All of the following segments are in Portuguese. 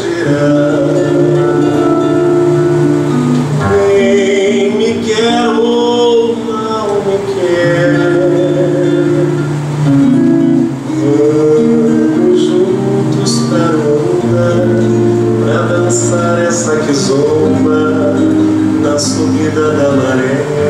será. Quem me quer ou não me quer, vamos juntos para onda, para dançar essa que na subida da maré.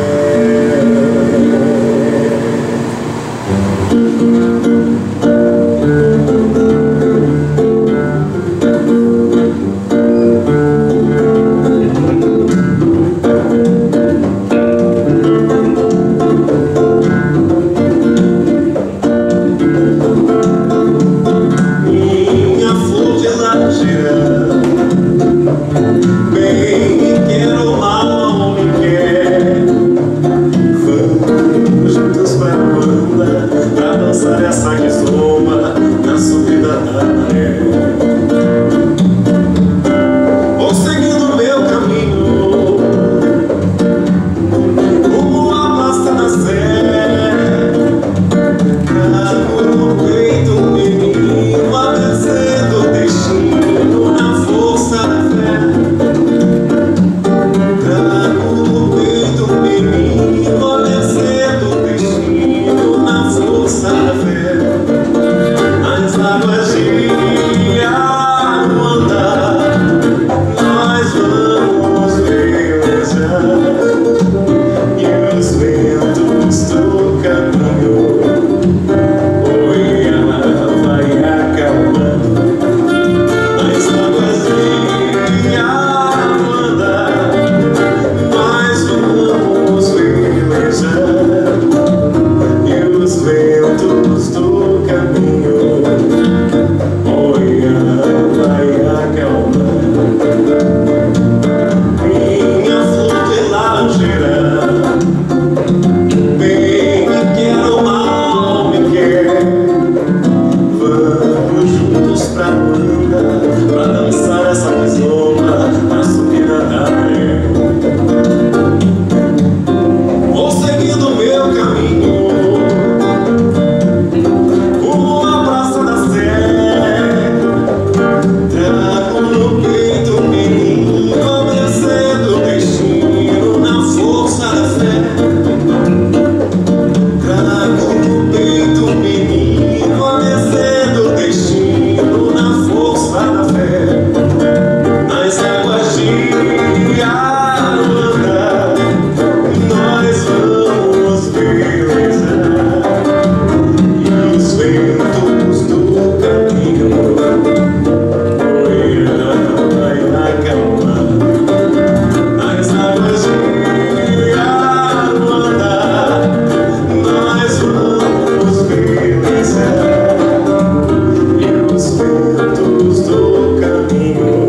Do